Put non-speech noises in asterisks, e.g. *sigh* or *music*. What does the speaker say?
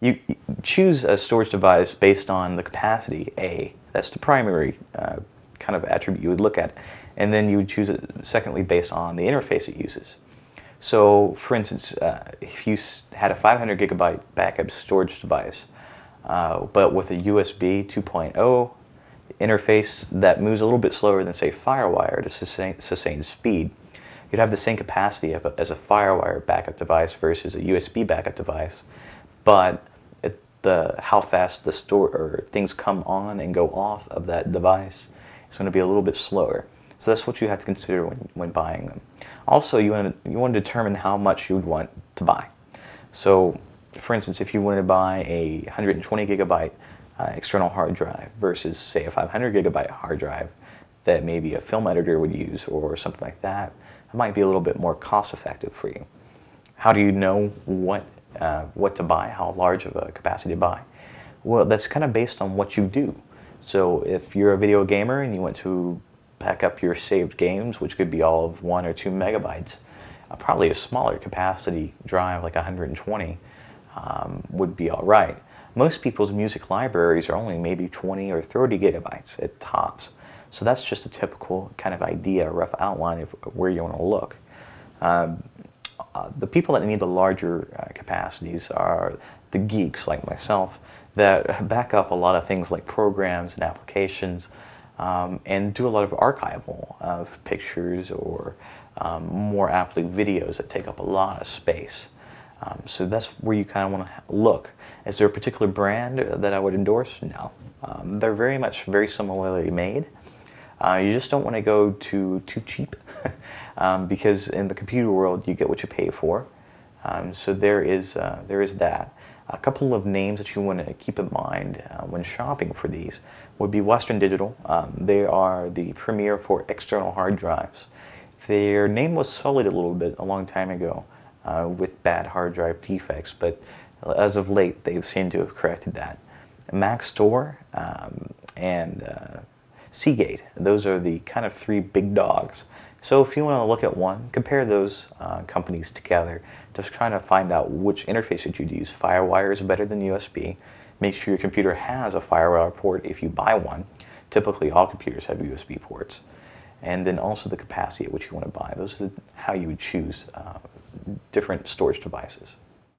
You choose a storage device based on the capacity, A. That's the primary uh, kind of attribute you would look at. And then you would choose it, secondly, based on the interface it uses. So, for instance, uh, if you had a 500 gigabyte backup storage device, uh, but with a USB 2.0 interface that moves a little bit slower than, say, FireWire to sustain, sustain speed, you'd have the same capacity a, as a FireWire backup device versus a USB backup device, but it, the how fast the store or things come on and go off of that device is going to be a little bit slower. So that's what you have to consider when, when buying them. Also, you want to you want to determine how much you would want to buy. So, for instance, if you want to buy a 120 gigabyte uh, external hard drive versus, say, a 500 gigabyte hard drive that maybe a film editor would use or something like that, it might be a little bit more cost effective for you. How do you know what uh, what to buy, how large of a capacity to buy? Well, that's kind of based on what you do. So if you're a video gamer and you want to back up your saved games, which could be all of one or two megabytes, uh, probably a smaller capacity drive like 120 um, would be all right. Most people's music libraries are only maybe 20 or 30 gigabytes at tops. So that's just a typical kind of idea, rough outline of where you want to look. Um, uh, the people that need the larger uh, capacities are the geeks like myself that back up a lot of things like programs and applications um, and do a lot of archival of pictures or um, more aptly videos that take up a lot of space. Um, so that's where you kind of want to look. Is there a particular brand that I would endorse? No. Um, they're very much very similarly made. Uh, you just don't want to go too too cheap, *laughs* um, because in the computer world you get what you pay for. Um, so there is uh, there is that. A couple of names that you want to keep in mind uh, when shopping for these would be Western Digital. Um, they are the premier for external hard drives. Their name was sullied a little bit a long time ago uh, with bad hard drive defects, but as of late they've seemed to have corrected that. Maxtor um, and uh, Seagate. Those are the kind of three big dogs. So if you want to look at one, compare those uh, companies together. Just trying to find out which interface that you'd use. FireWire is better than USB. Make sure your computer has a FireWire port if you buy one. Typically, all computers have USB ports. And then also the capacity at which you want to buy. Those are the, how you would choose uh, different storage devices.